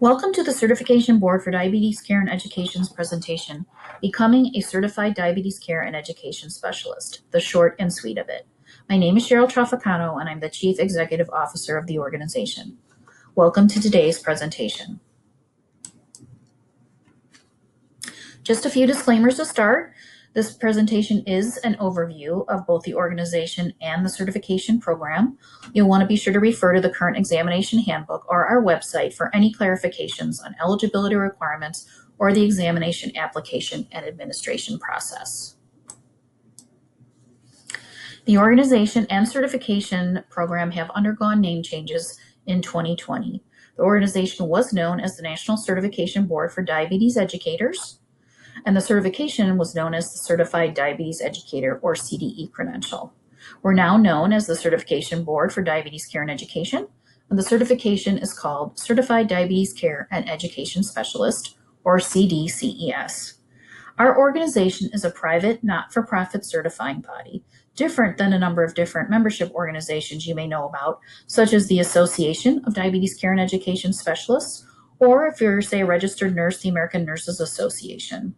Welcome to the Certification Board for Diabetes Care and Education's presentation, Becoming a Certified Diabetes Care and Education Specialist, the short and sweet of it. My name is Sheryl Traficano and I'm the Chief Executive Officer of the organization. Welcome to today's presentation. Just a few disclaimers to start. This presentation is an overview of both the organization and the certification program. You'll want to be sure to refer to the current examination handbook or our website for any clarifications on eligibility requirements or the examination application and administration process. The organization and certification program have undergone name changes in 2020. The organization was known as the National Certification Board for Diabetes Educators and the certification was known as the Certified Diabetes Educator or CDE credential. We're now known as the Certification Board for Diabetes Care and Education, and the certification is called Certified Diabetes Care and Education Specialist or CDCES. Our organization is a private, not-for-profit certifying body, different than a number of different membership organizations you may know about, such as the Association of Diabetes Care and Education Specialists, or if you're, say, a registered nurse, the American Nurses Association.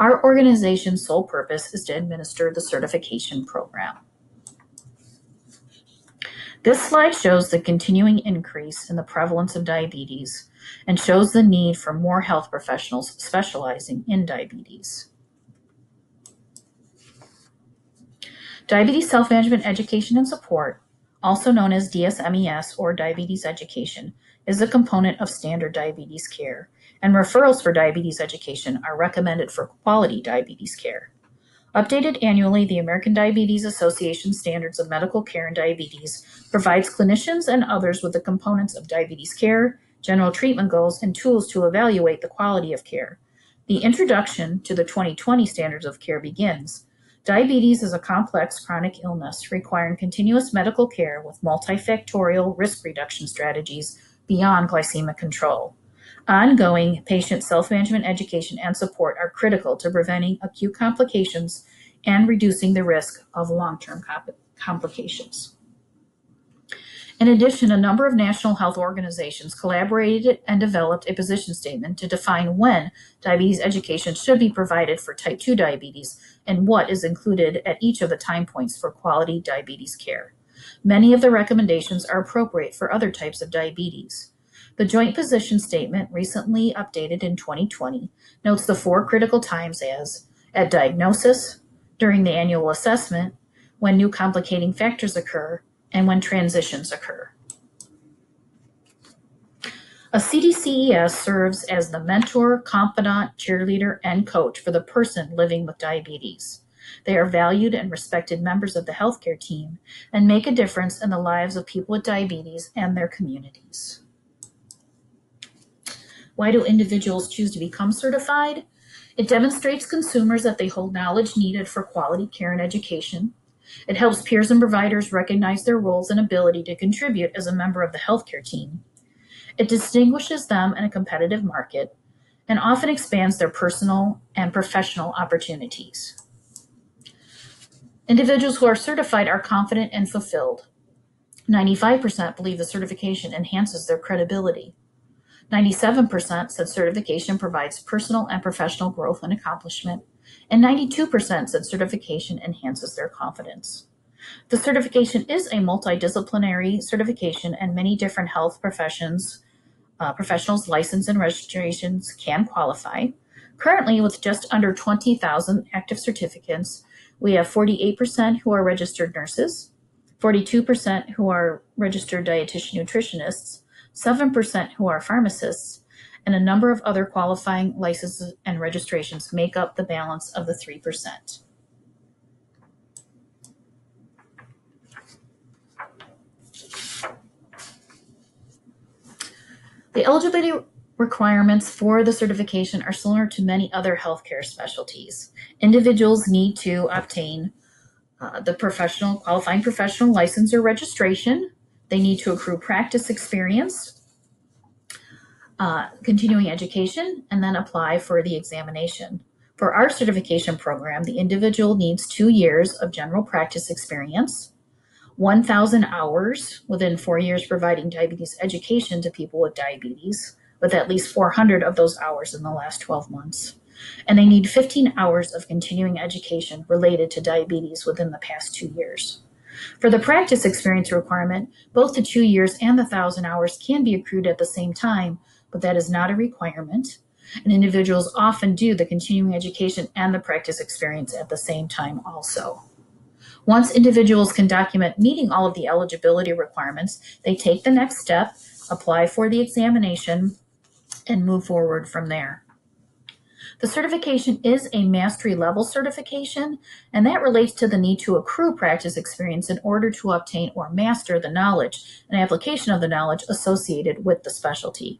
Our organization's sole purpose is to administer the certification program. This slide shows the continuing increase in the prevalence of diabetes and shows the need for more health professionals specializing in diabetes. Diabetes Self-Management Education and Support, also known as DSMES or Diabetes Education, is a component of standard diabetes care and referrals for diabetes education are recommended for quality diabetes care. Updated annually, the American Diabetes Association Standards of Medical Care in Diabetes provides clinicians and others with the components of diabetes care, general treatment goals, and tools to evaluate the quality of care. The introduction to the 2020 Standards of Care begins. Diabetes is a complex chronic illness requiring continuous medical care with multifactorial risk reduction strategies beyond glycemic control. Ongoing patient self-management education and support are critical to preventing acute complications and reducing the risk of long-term complications. In addition, a number of national health organizations collaborated and developed a position statement to define when diabetes education should be provided for type 2 diabetes and what is included at each of the time points for quality diabetes care. Many of the recommendations are appropriate for other types of diabetes. The Joint Position Statement, recently updated in 2020, notes the four critical times as at diagnosis, during the annual assessment, when new complicating factors occur, and when transitions occur. A CDCES serves as the mentor, confidant, cheerleader, and coach for the person living with diabetes. They are valued and respected members of the healthcare team and make a difference in the lives of people with diabetes and their communities. Why do individuals choose to become certified? It demonstrates consumers that they hold knowledge needed for quality care and education. It helps peers and providers recognize their roles and ability to contribute as a member of the healthcare team. It distinguishes them in a competitive market and often expands their personal and professional opportunities. Individuals who are certified are confident and fulfilled. 95% believe the certification enhances their credibility. 97% said certification provides personal and professional growth and accomplishment, and 92% said certification enhances their confidence. The certification is a multidisciplinary certification and many different health professions, uh, professionals license and registrations can qualify. Currently, with just under 20,000 active certificates, we have 48% who are registered nurses, 42% who are registered dietitian nutritionists, 7% who are pharmacists, and a number of other qualifying licenses and registrations make up the balance of the 3%. The eligibility requirements for the certification are similar to many other healthcare specialties. Individuals need to obtain uh, the professional qualifying professional license or registration they need to accrue practice experience, uh, continuing education, and then apply for the examination. For our certification program, the individual needs two years of general practice experience, 1,000 hours within four years providing diabetes education to people with diabetes, with at least 400 of those hours in the last 12 months. And they need 15 hours of continuing education related to diabetes within the past two years. For the practice experience requirement, both the two years and the 1,000 hours can be accrued at the same time, but that is not a requirement. And individuals often do the continuing education and the practice experience at the same time also. Once individuals can document meeting all of the eligibility requirements, they take the next step, apply for the examination, and move forward from there. The certification is a mastery level certification, and that relates to the need to accrue practice experience in order to obtain or master the knowledge and application of the knowledge associated with the specialty.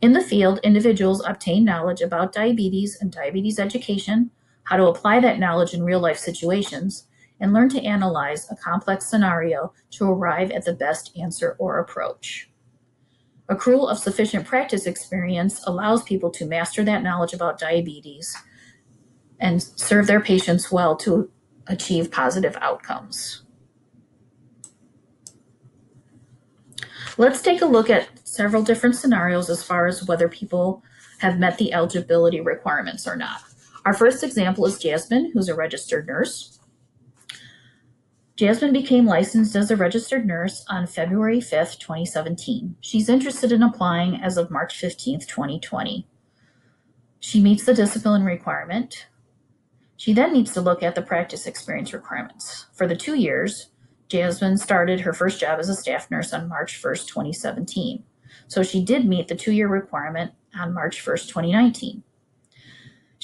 In the field, individuals obtain knowledge about diabetes and diabetes education, how to apply that knowledge in real life situations, and learn to analyze a complex scenario to arrive at the best answer or approach. Accrual of sufficient practice experience allows people to master that knowledge about diabetes and serve their patients well to achieve positive outcomes. Let's take a look at several different scenarios as far as whether people have met the eligibility requirements or not. Our first example is Jasmine, who's a registered nurse. Jasmine became licensed as a registered nurse on February 5th, 2017. She's interested in applying as of March 15th, 2020. She meets the discipline requirement. She then needs to look at the practice experience requirements. For the two years, Jasmine started her first job as a staff nurse on March 1st, 2017. So she did meet the two year requirement on March 1st, 2019.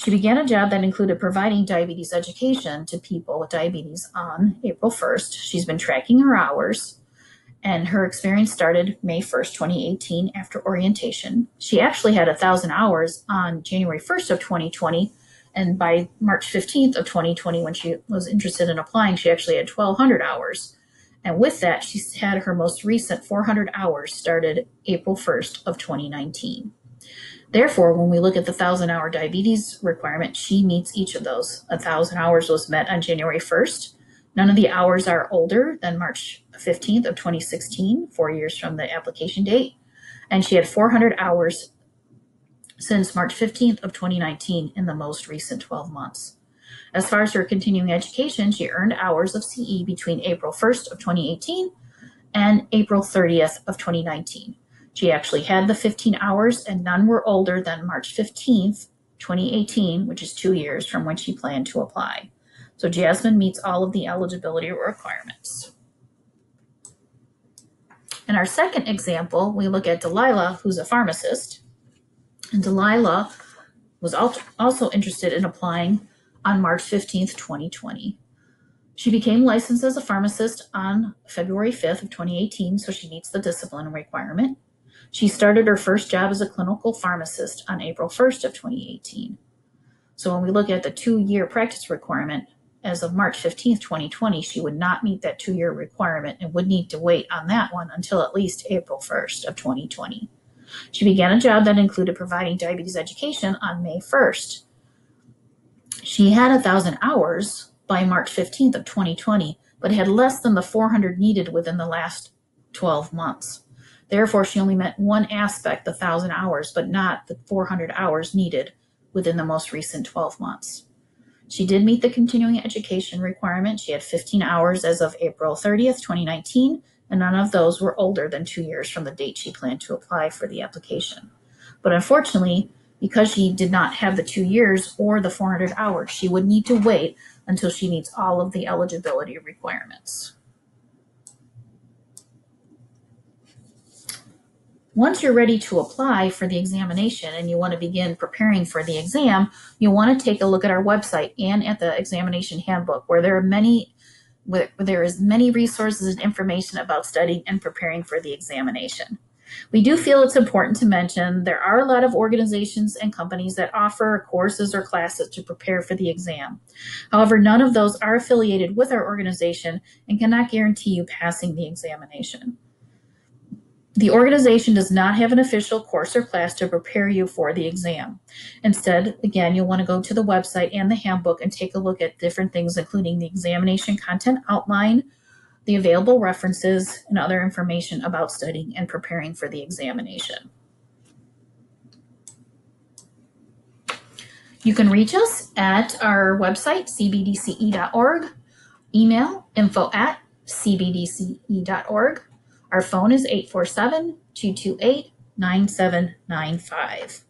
She began a job that included providing diabetes education to people with diabetes on April 1st. She's been tracking her hours, and her experience started May 1st, 2018, after orientation. She actually had 1,000 hours on January 1st of 2020, and by March 15th of 2020, when she was interested in applying, she actually had 1,200 hours. And with that, she had her most recent 400 hours started April 1st of 2019. Therefore, when we look at the 1,000 hour diabetes requirement, she meets each of those. 1,000 hours was met on January 1st. None of the hours are older than March 15th of 2016, four years from the application date. And she had 400 hours since March 15th of 2019 in the most recent 12 months. As far as her continuing education, she earned hours of CE between April 1st of 2018 and April 30th of 2019. She actually had the 15 hours, and none were older than March 15th, 2018, which is two years from when she planned to apply. So Jasmine meets all of the eligibility requirements. In our second example, we look at Delilah, who's a pharmacist. And Delilah was also interested in applying on March 15th, 2020. She became licensed as a pharmacist on February 5th of 2018, so she meets the discipline requirement. She started her first job as a clinical pharmacist on April 1st of 2018. So when we look at the two-year practice requirement, as of March 15th, 2020, she would not meet that two-year requirement and would need to wait on that one until at least April 1st of 2020. She began a job that included providing diabetes education on May 1st. She had a thousand hours by March 15th of 2020, but had less than the 400 needed within the last 12 months. Therefore, she only met one aspect, the 1,000 hours, but not the 400 hours needed within the most recent 12 months. She did meet the continuing education requirement. She had 15 hours as of April 30th, 2019, and none of those were older than two years from the date she planned to apply for the application. But unfortunately, because she did not have the two years or the 400 hours, she would need to wait until she meets all of the eligibility requirements. Once you're ready to apply for the examination and you want to begin preparing for the exam, you want to take a look at our website and at the examination handbook where there are many where there is many resources and information about studying and preparing for the examination. We do feel it's important to mention there are a lot of organizations and companies that offer courses or classes to prepare for the exam. However, none of those are affiliated with our organization and cannot guarantee you passing the examination. The organization does not have an official course or class to prepare you for the exam. Instead, again, you'll want to go to the website and the handbook and take a look at different things, including the examination content outline, the available references, and other information about studying and preparing for the examination. You can reach us at our website, cbdce.org, email info at cbdce.org our phone is 847 228 9795.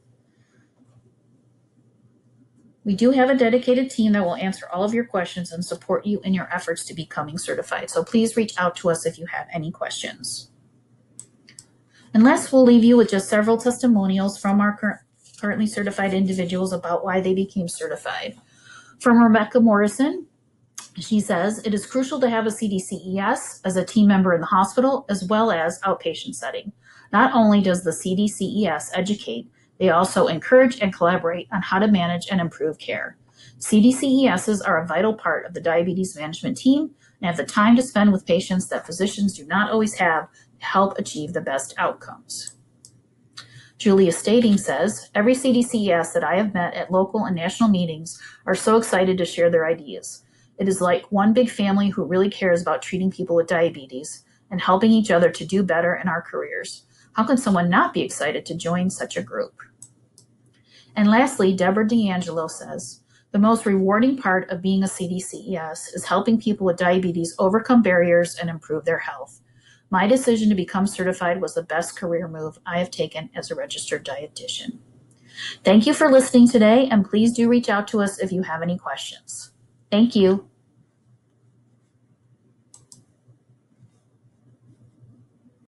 We do have a dedicated team that will answer all of your questions and support you in your efforts to becoming certified. So please reach out to us if you have any questions. And last, we'll leave you with just several testimonials from our current, currently certified individuals about why they became certified. From Rebecca Morrison, she says, it is crucial to have a CDCES as a team member in the hospital as well as outpatient setting. Not only does the CDCES educate, they also encourage and collaborate on how to manage and improve care. CDCESs are a vital part of the diabetes management team and have the time to spend with patients that physicians do not always have to help achieve the best outcomes. Julia Stading says, every CDCES that I have met at local and national meetings are so excited to share their ideas. It is like one big family who really cares about treating people with diabetes and helping each other to do better in our careers. How can someone not be excited to join such a group? And lastly, Deborah D'Angelo says, the most rewarding part of being a CDCES is helping people with diabetes overcome barriers and improve their health. My decision to become certified was the best career move I have taken as a registered dietitian. Thank you for listening today, and please do reach out to us if you have any questions. Thank you.